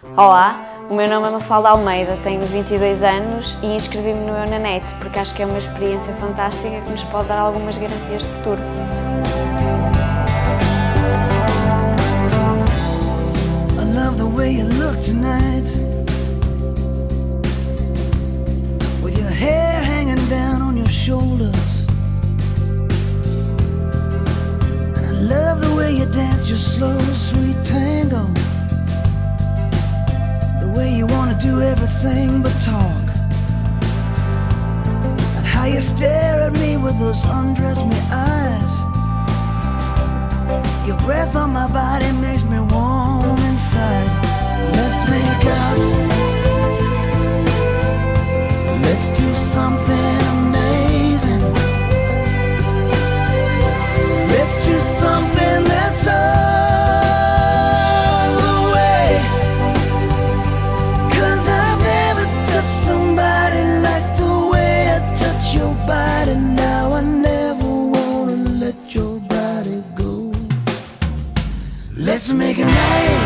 Olá, o meu nome é Mafalda Almeida, tenho 22 anos e inscrevi-me no Eunanet porque acho que é uma experiência fantástica que nos pode dar algumas garantias de futuro. I love the way you dance your slow, sweet tango way you wanna do everything but talk. And how you stare at me with those undress me eyes. Your breath on my body makes me warm now. I never wanna let your body go. Let's make a night